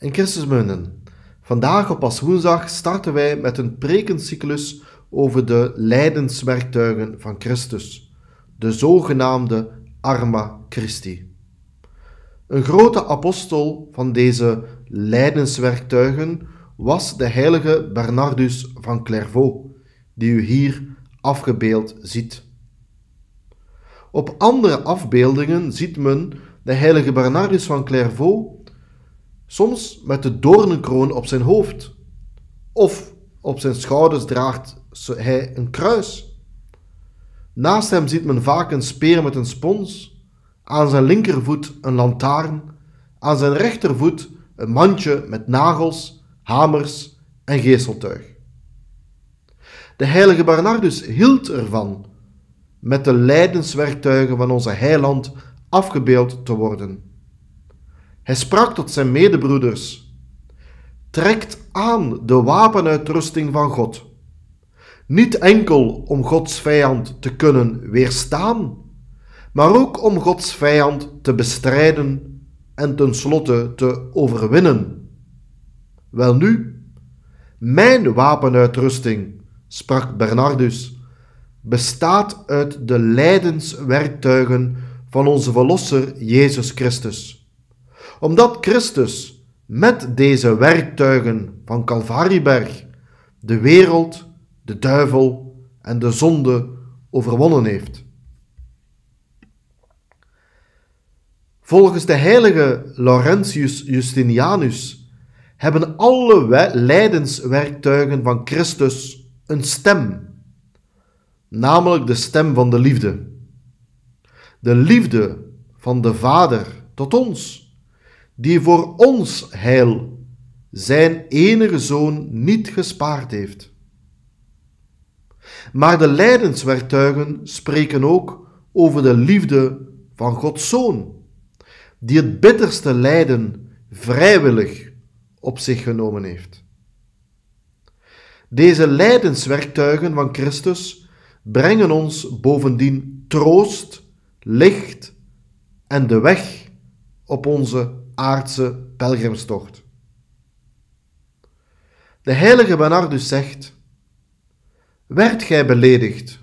In Christusmunden. Vandaag op als woensdag starten wij met een prekencyclus over de lijdenswerktuigen van Christus, de zogenaamde Arma Christi. Een grote apostel van deze lijdenswerktuigen was de heilige Bernardus van Clairvaux, die u hier afgebeeld ziet. Op andere afbeeldingen ziet men de heilige Bernardus van Clairvaux soms met de doornenkroon op zijn hoofd, of op zijn schouders draagt hij een kruis. Naast hem ziet men vaak een speer met een spons, aan zijn linkervoet een lantaarn, aan zijn rechtervoet een mandje met nagels, hamers en geesteltuig. De heilige Bernardus hield ervan met de lijdenswerktuigen van onze heiland afgebeeld te worden. Hij sprak tot zijn medebroeders: Trekt aan de wapenuitrusting van God. Niet enkel om Gods vijand te kunnen weerstaan, maar ook om Gods vijand te bestrijden en tenslotte te overwinnen. Welnu, mijn wapenuitrusting, sprak Bernardus, bestaat uit de lijdenswerktuigen van onze Verlosser Jezus Christus omdat Christus met deze werktuigen van Calvarieberg de wereld, de duivel en de zonde overwonnen heeft. Volgens de heilige Laurentius Justinianus hebben alle lijdenswerktuigen van Christus een stem, namelijk de stem van de liefde. De liefde van de Vader tot ons die voor ons heil zijn enige zoon niet gespaard heeft. Maar de lijdenswerktuigen spreken ook over de liefde van Gods zoon, die het bitterste lijden vrijwillig op zich genomen heeft. Deze lijdenswerktuigen van Christus brengen ons bovendien troost, licht en de weg op onze aardse pelgrimstocht. De heilige Bernardus zegt: Werd gij beledigd?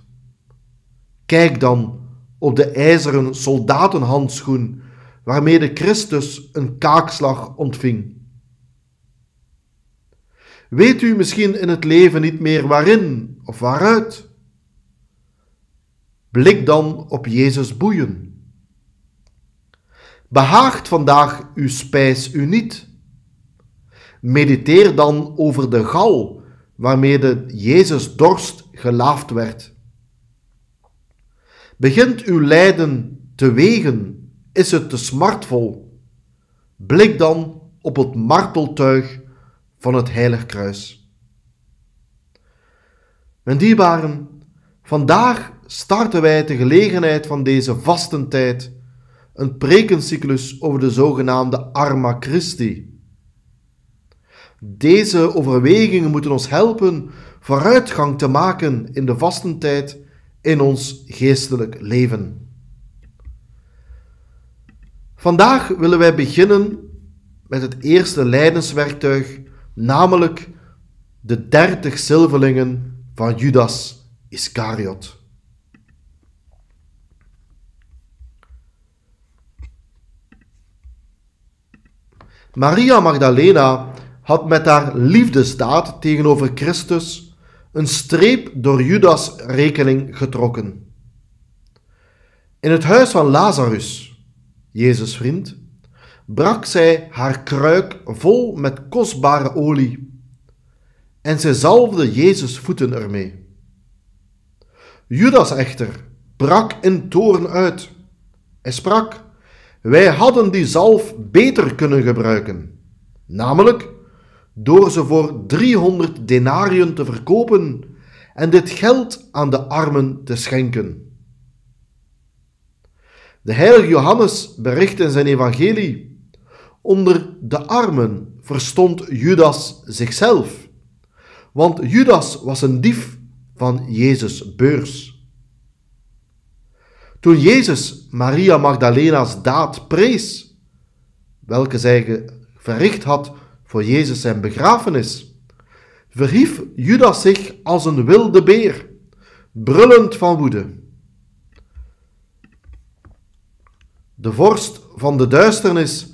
Kijk dan op de ijzeren soldatenhandschoen waarmee de Christus een kaakslag ontving. Weet u misschien in het leven niet meer waarin of waaruit? Blik dan op Jezus boeien. Behaagt vandaag uw spijs u niet? Mediteer dan over de gal waarmee de Jezus dorst gelaafd werd. Begint uw lijden te wegen, is het te smartvol. Blik dan op het marteltuig van het heilig kruis. Mijn dierbaren, vandaag starten wij de gelegenheid van deze vastentijd een prekencyclus over de zogenaamde Arma Christi. Deze overwegingen moeten ons helpen vooruitgang te maken in de vastentijd in ons geestelijk leven. Vandaag willen wij beginnen met het eerste lijdenswerktuig, namelijk de dertig zilverlingen van Judas Iscariot. Maria Magdalena had met haar liefdesdaad tegenover Christus een streep door Judas' rekening getrokken. In het huis van Lazarus, Jezus' vriend, brak zij haar kruik vol met kostbare olie en zij zalfde Jezus' voeten ermee. Judas echter brak in toorn uit. Hij sprak: wij hadden die zalf beter kunnen gebruiken, namelijk door ze voor 300 denariën te verkopen en dit geld aan de armen te schenken. De heilige Johannes bericht in zijn evangelie: Onder de armen verstond Judas zichzelf, want Judas was een dief van Jezus' beurs. Toen Jezus Maria Magdalena's daad prees, welke zij verricht had voor Jezus zijn begrafenis, verhief Judas zich als een wilde beer, brullend van woede. De vorst van de duisternis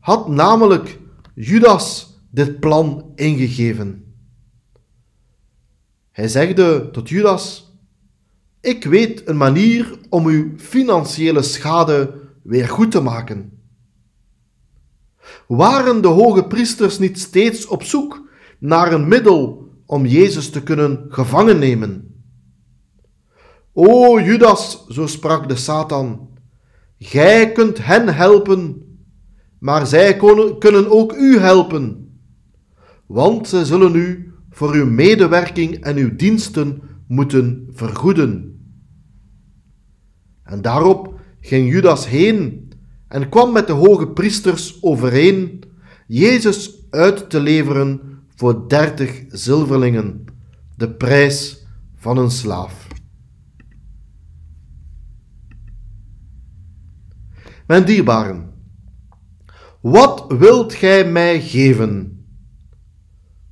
had namelijk Judas dit plan ingegeven. Hij zegde tot Judas: Ik weet een manier om uw financiële schade weer goed te maken. Waren de hoge priesters niet steeds op zoek naar een middel om Jezus te kunnen gevangen nemen? O Judas, zo sprak de Satan, gij kunt hen helpen, maar zij kunnen ook u helpen, want zij zullen u voor uw medewerking en uw diensten moeten vergoeden. En daarop ging Judas heen en kwam met de hoge priesters overeen Jezus uit te leveren voor dertig zilverlingen, de prijs van een slaaf. Mijn dierbaren, wat wilt gij mij geven?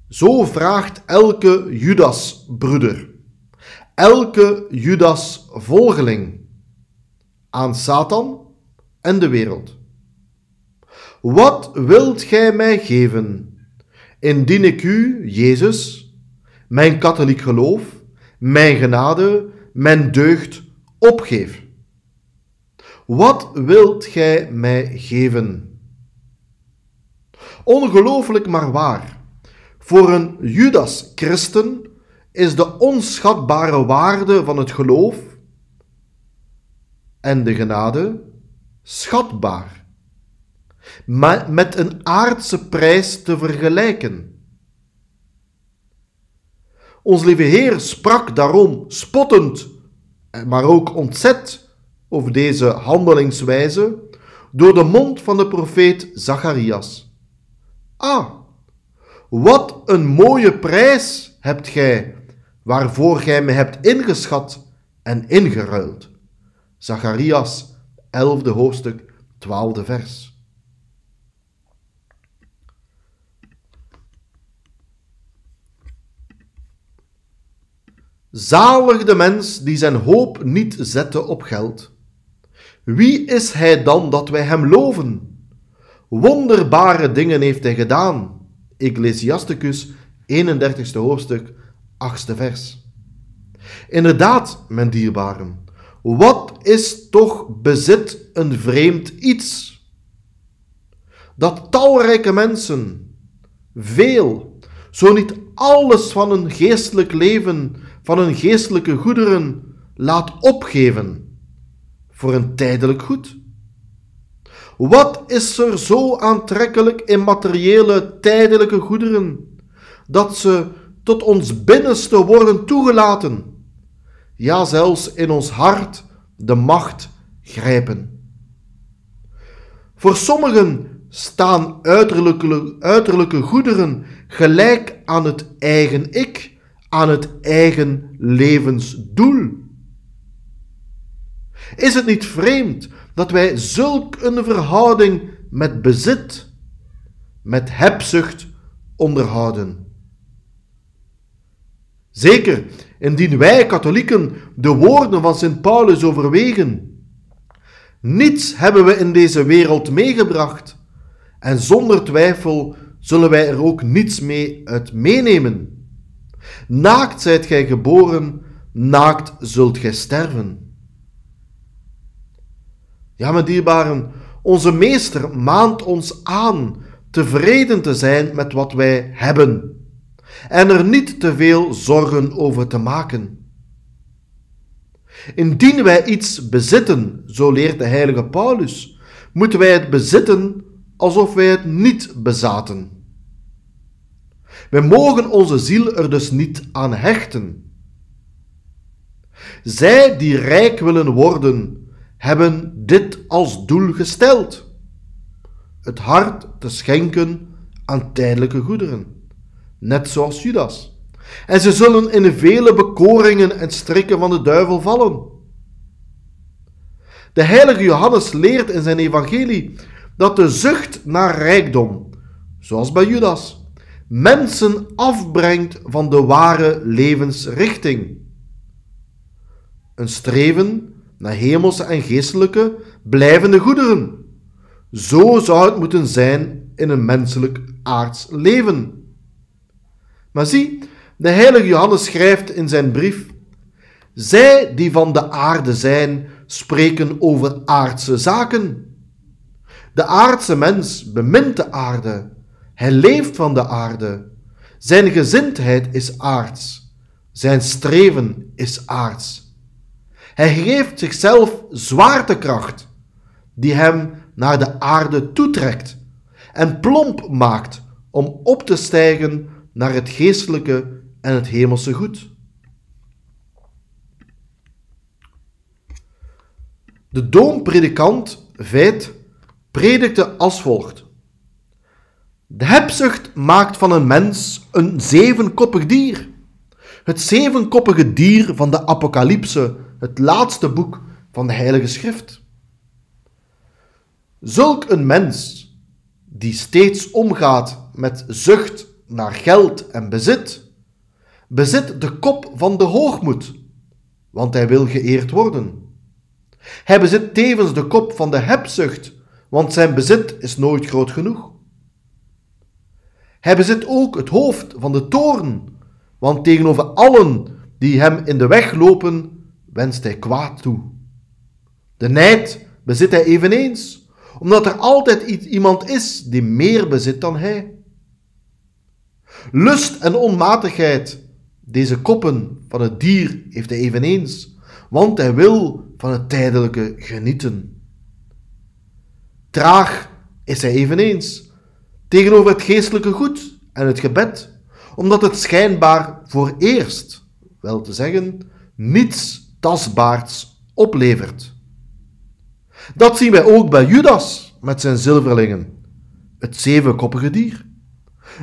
Zo vraagt elke Judas-broeder, elke Judas-volgeling aan Satan en de wereld. Wat wilt gij mij geven, indien ik u, Jezus, mijn katholiek geloof, mijn genade, mijn deugd opgeef? Wat wilt gij mij geven? Ongelooflijk maar waar. Voor een Judas-christen is de onschatbare waarde van het geloof en de genade schatbaar, maar met een aardse prijs te vergelijken. Ons lieve Heer sprak daarom spottend, maar ook ontzet over deze handelingswijze door de mond van de profeet Zacharias. Ah, wat een mooie prijs hebt gij, waarvoor gij me hebt ingeschat en ingeruild. Zacharias, 11e hoofdstuk, 12e vers. Zalig de mens die zijn hoop niet zette op geld. Wie is hij dan dat wij hem loven? Wonderbare dingen heeft hij gedaan. Ecclesiasticus, 31ste hoofdstuk, 8ste vers. Inderdaad, mijn dierbaren, wat is toch bezit een vreemd iets? Dat talrijke mensen veel, zo niet alles van hun geestelijk leven, van hun geestelijke goederen laat opgeven voor een tijdelijk goed. Wat is er zo aantrekkelijk in materiële tijdelijke goederen, dat ze tot ons binnenste worden toegelaten? Ja zelfs in ons hart de macht grijpen. Voor sommigen staan uiterlijke, uiterlijke goederen gelijk aan het eigen ik, aan het eigen levensdoel. Is het niet vreemd dat wij zulk een verhouding met bezit, met hebzucht onderhouden? Zeker indien wij katholieken de woorden van Sint Paulus overwegen. Niets hebben we in deze wereld meegebracht en zonder twijfel zullen wij er ook niets mee uit meenemen. Naakt zijt gij geboren, naakt zult gij sterven. Ja, mijn dierbaren, onze meester maant ons aan tevreden te zijn met wat wij hebben en er niet te veel zorgen over te maken. Indien wij iets bezitten, zo leert de heilige Paulus, moeten wij het bezitten alsof wij het niet bezaten. Wij mogen onze ziel er dus niet aan hechten. Zij die rijk willen worden, hebben dit als doel gesteld: het hart te schenken aan tijdelijke goederen net zoals Judas. En ze zullen in vele bekoringen en strikken van de duivel vallen. De heilige Johannes leert in zijn evangelie dat de zucht naar rijkdom zoals bij Judas, mensen afbrengt van de ware levensrichting. Een streven naar hemelse en geestelijke blijvende goederen. Zo zou het moeten zijn in een menselijk aards leven. Maar zie, de heilige Johannes schrijft in zijn brief: Zij die van de aarde zijn, spreken over aardse zaken. De aardse mens bemint de aarde. Hij leeft van de aarde. Zijn gezindheid is aards. Zijn streven is aards. Hij geeft zichzelf zwaartekracht, die hem naar de aarde toetrekt en plomp maakt om op te stijgen naar het geestelijke en het hemelse goed. De doompredikant Veit predikte als volgt. De hebzucht maakt van een mens een zevenkoppig dier. Het zevenkoppige dier van de Apocalypse, het laatste boek van de Heilige Schrift. Zulk een mens die steeds omgaat met zucht naar geld en bezit, bezit de kop van de hoogmoed, want hij wil geëerd worden. Hij bezit tevens de kop van de hebzucht, want zijn bezit is nooit groot genoeg. Hij bezit ook het hoofd van de toorn, want tegenover allen die hem in de weg lopen, wenst hij kwaad toe. De nijd bezit hij eveneens, omdat er altijd iemand is die meer bezit dan hij. Lust en onmatigheid, deze koppen van het dier heeft hij eveneens, want hij wil van het tijdelijke genieten. Traag is hij eveneens tegenover het geestelijke goed en het gebed, omdat het schijnbaar voor eerst, wel te zeggen, niets tastbaards oplevert. Dat zien wij ook bij Judas met zijn zilverlingen, het zevenkoppige dier.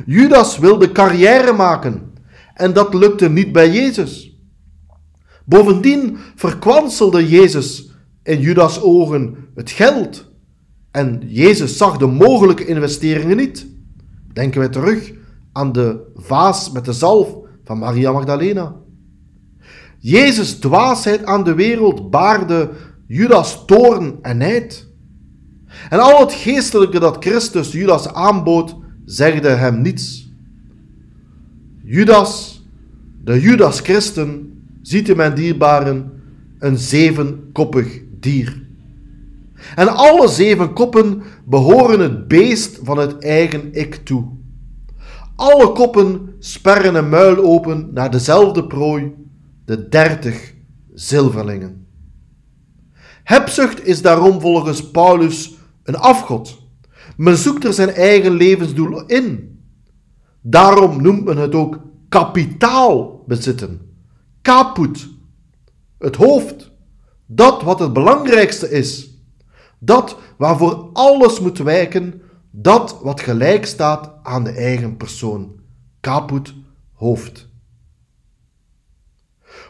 Judas wilde carrière maken en dat lukte niet bij Jezus. Bovendien verkwanselde Jezus in Judas' ogen het geld en Jezus zag de mogelijke investeringen niet. Denken we terug aan de vaas met de zalf van Maria Magdalena. Jezus' dwaasheid aan de wereld baarde Judas toorn en nijd. En al het geestelijke dat Christus Judas aanbood, zegde hem niets. Judas, de Judas Christen, ziet in mijn dierbaren een zevenkoppig dier. En alle zeven koppen behoren het beest van het eigen ik toe. Alle koppen sperren een muil open naar dezelfde prooi, de dertig zilverlingen. Hebzucht is daarom volgens Paulus een afgod. Men zoekt er zijn eigen levensdoel in. Daarom noemt men het ook kapitaal bezitten. Kaput. Het hoofd. Dat wat het belangrijkste is. Dat waarvoor alles moet wijken. Dat wat gelijk staat aan de eigen persoon. Kaput, hoofd.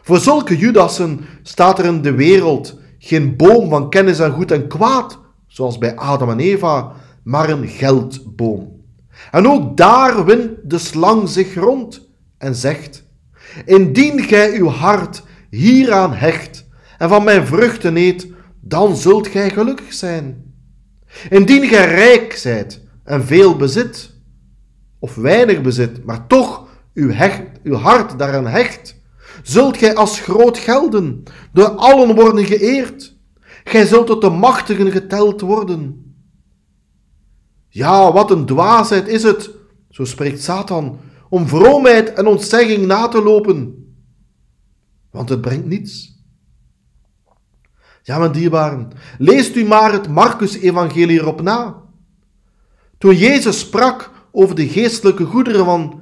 Voor zulke Judassen staat er in de wereld geen boom van kennis en goed en kwaad, zoals bij Adam en Eva, maar een geldboom. En ook daar wint de slang zich rond en zegt: Indien gij uw hart hieraan hecht en van mijn vruchten eet, dan zult gij gelukkig zijn. Indien gij rijk zijt en veel bezit, of weinig bezit, maar toch uw, hecht, uw hart daaraan hecht, zult gij als groot gelden, door allen worden geëerd. Gij zult tot de machtigen geteld worden. Ja, wat een dwaasheid is het, zo spreekt Satan, om vroomheid en ontzegging na te lopen. Want het brengt niets. Ja, mijn dierbaren, leest u maar het Marcus-evangelie erop na. Toen Jezus sprak over de geestelijke goederen van,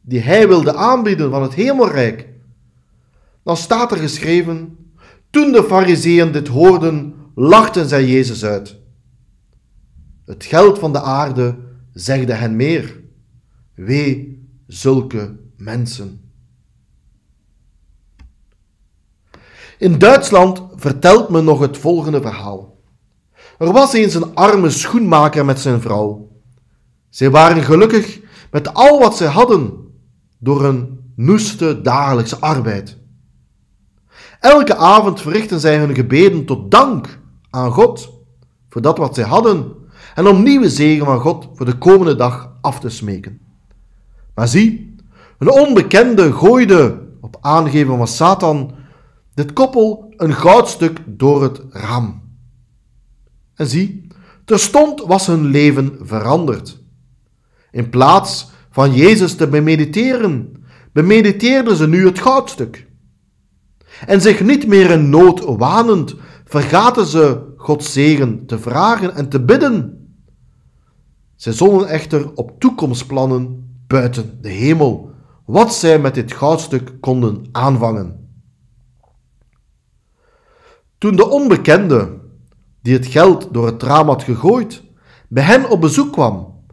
die hij wilde aanbieden van het hemelrijk, dan staat er geschreven, toen de fariseeën dit hoorden, lachten zij Jezus uit. Het geld van de aarde zegde hen meer. Wee zulke mensen. In Duitsland vertelt men nog het volgende verhaal. Er was eens een arme schoenmaker met zijn vrouw. Zij waren gelukkig met al wat zij hadden door een noeste dagelijkse arbeid. Elke avond verrichtten zij hun gebeden tot dank aan God voor dat wat zij hadden en om nieuwe zegen van God voor de komende dag af te smeken. Maar zie, een onbekende gooide op aangeven van Satan dit koppel een goudstuk door het raam. En zie, terstond was hun leven veranderd. In plaats van Jezus te bemediteren, bemediteerden ze nu het goudstuk. En zich niet meer in nood wanend, vergaten ze Gods zegen te vragen en te bidden. Zij zonnen echter op toekomstplannen buiten de hemel, wat zij met dit goudstuk konden aanvangen. Toen de onbekende, die het geld door het raam had gegooid, bij hen op bezoek kwam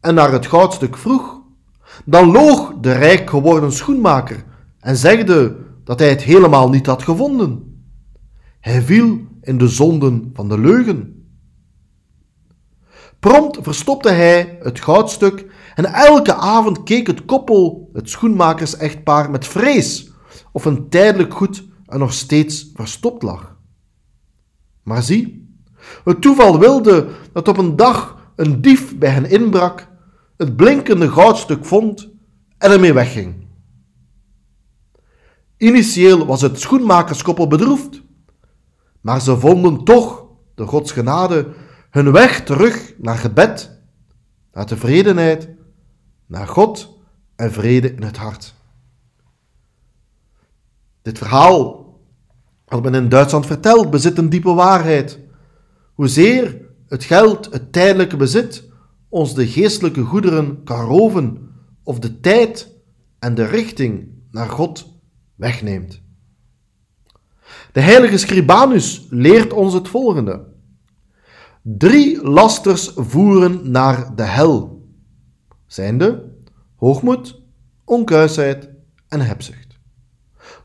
en naar het goudstuk vroeg, dan loog de rijk geworden schoenmaker en zegde dat hij het helemaal niet had gevonden. Hij viel in de zonden van de leugen. Prompt verstopte hij het goudstuk en elke avond keek het koppel, het schoenmakers-echtpaar, met vrees of een tijdelijk goed er nog steeds verstopt lag. Maar zie, het toeval wilde dat op een dag een dief bij hen inbrak, het blinkende goudstuk vond en ermee wegging. Initieel was het schoenmakerskoppel bedroefd, maar ze vonden toch, door Gods genade, hun weg terug naar gebed, naar tevredenheid, naar God en vrede in het hart. Dit verhaal, wat men in Duitsland vertelt, bezit een diepe waarheid. Hoezeer het geld, het tijdelijke bezit, ons de geestelijke goederen kan roven of de tijd en de richting naar God wegneemt. De heilige Scribanus leert ons het volgende. Drie lasters voeren naar de hel, zijnde hoogmoed, onkuisheid en hebzucht.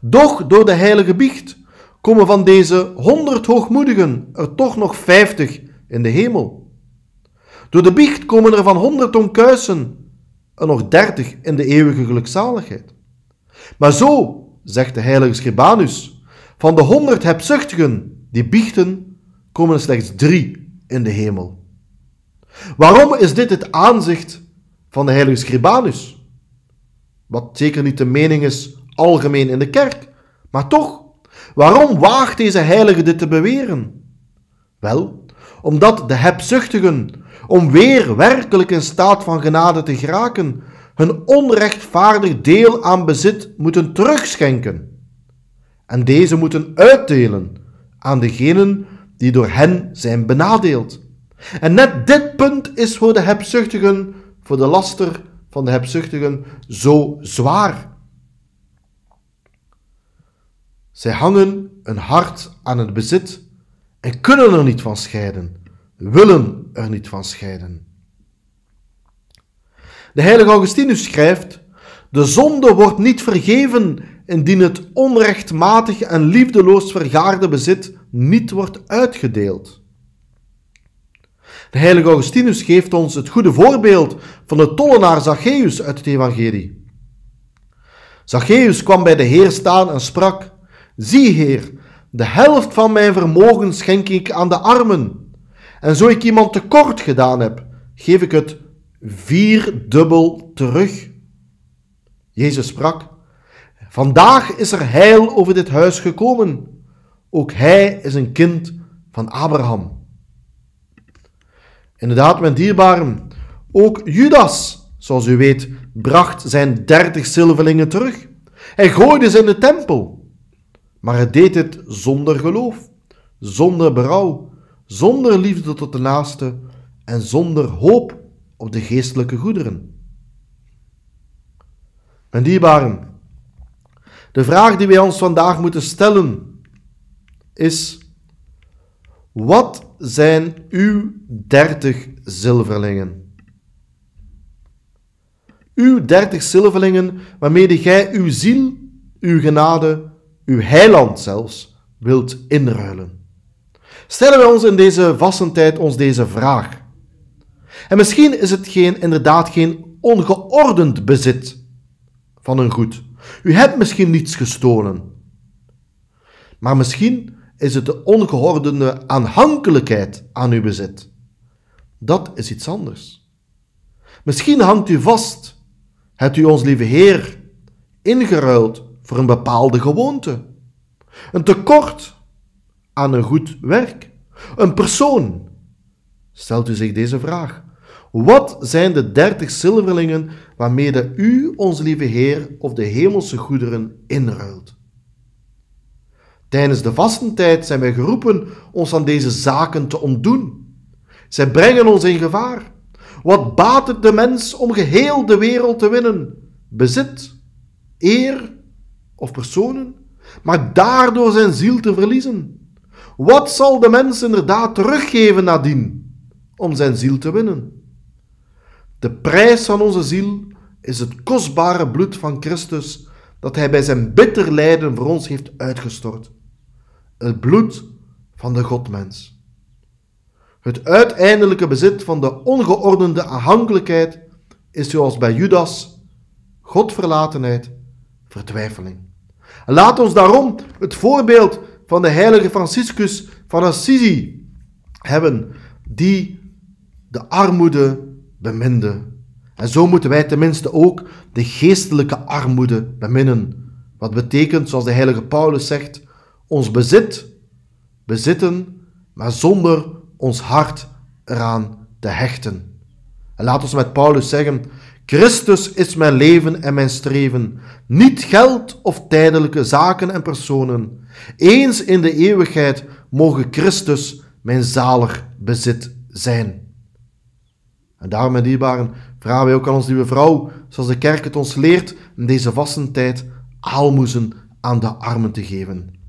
Doch door de heilige biecht komen van deze honderd hoogmoedigen er toch nog vijftig in de hemel. Door de biecht komen er van honderd onkuisen er nog dertig in de eeuwige gelukzaligheid. Maar zo, zegt de heilige Scribanus, van de honderd hebzuchtigen die biechten, komen er slechts drie in de hemel. Waarom is dit het aanzicht van de heilige Scribanus? Wat zeker niet de mening is algemeen in de kerk, maar toch, waarom waagt deze heilige dit te beweren? Wel, omdat de hebzuchtigen, om weer werkelijk in staat van genade te geraken, hun onrechtvaardig deel aan bezit moeten terugschenken en deze moeten uitdelen aan degenen die door hen zijn benadeeld. En net dit punt is voor de hebzuchtigen, voor de laster van de hebzuchtigen, zo zwaar. Zij hangen een hart aan het bezit en kunnen er niet van scheiden, willen er niet van scheiden. De heilige Augustinus schrijft: De zonde wordt niet vergeven indien het onrechtmatig en liefdeloos vergaarde bezit niet wordt uitgedeeld. De heilige Augustinus geeft ons het goede voorbeeld van de tollenaar Zacchaeus uit het evangelie. Zacchaeus kwam bij de Heer staan en sprak: Zie, Heer, de helft van mijn vermogen schenk ik aan de armen. En zo ik iemand tekort gedaan heb, geef ik het vierdubbel terug. Jezus sprak: Vandaag is er heil over dit huis gekomen. Ook hij is een kind van Abraham. Inderdaad, mijn dierbaren, ook Judas, zoals u weet, bracht zijn dertig zilverlingen terug. Hij gooide ze in de tempel. Maar hij deed het zonder geloof, zonder berouw, zonder liefde tot de naaste en zonder hoop op de geestelijke goederen. Mijn dierbaren, de vraag die wij ons vandaag moeten stellen is: wat zijn uw dertig zilverlingen? Uw dertig zilverlingen waarmee gij uw ziel, uw genade, uw heiland zelfs wilt inruilen. Stellen wij ons in deze vastentijd ons deze vraag. En misschien is het geen, inderdaad geen ongeordend bezit van een goed. U hebt misschien niets gestolen. Maar misschien is het de ongeordende aanhankelijkheid aan uw bezit. Dat is iets anders. Misschien hangt u vast. Hebt u ons lieve Heer ingeruild voor een bepaalde gewoonte? Een tekort aan een goed werk? Een persoon? Stelt u zich deze vraag. Wat zijn de dertig zilverlingen waarmee u, onze lieve Heer, of de hemelse goederen inruilt? Tijdens de vastentijd zijn wij geroepen ons aan deze zaken te ontdoen. Zij brengen ons in gevaar. Wat baat het de mens om geheel de wereld te winnen? Bezit, eer of personen, maar daardoor zijn ziel te verliezen. Wat zal de mens inderdaad teruggeven nadien om zijn ziel te winnen? De prijs van onze ziel is het kostbare bloed van Christus dat Hij bij zijn bitter lijden voor ons heeft uitgestort. Het bloed van de Godmens. Het uiteindelijke bezit van de ongeordende afhankelijkheid is zoals bij Judas Godverlatenheid, vertwijfeling. laat ons daarom het voorbeeld van de heilige Franciscus van Assisi hebben, die de armoede beminde. En zo moeten wij tenminste ook de geestelijke armoede beminnen. Wat betekent, zoals de heilige Paulus zegt, ons bezit bezitten, maar zonder ons hart eraan te hechten. En laat ons met Paulus zeggen: Christus is mijn leven en mijn streven, niet geld of tijdelijke zaken en personen. Eens in de eeuwigheid mogen Christus mijn zalig bezit zijn. En daarom, mijn dierbaren, vragen wij ook aan onze lieve vrouw, zoals de kerk het ons leert, in deze vastentijd aalmoezen aan de armen te geven.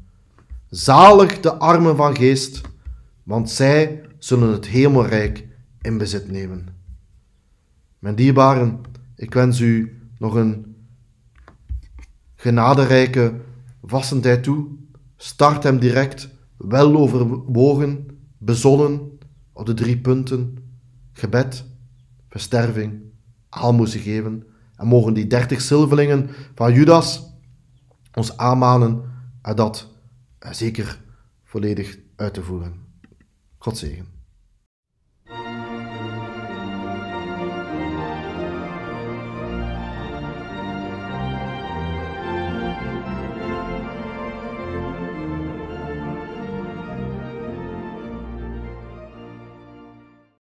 Zalig de armen van geest, want zij zullen het hemelrijk in bezit nemen. Mijn dierbaren, ik wens u nog een genaderijke vastentijd toe. Start hem direct, wel overwogen, bezonnen op de drie punten: gebed, versterving, aalmoezen geven. En mogen die dertig zilverlingen van Judas ons aanmanen en dat zeker volledig uit te voeren. God zegen.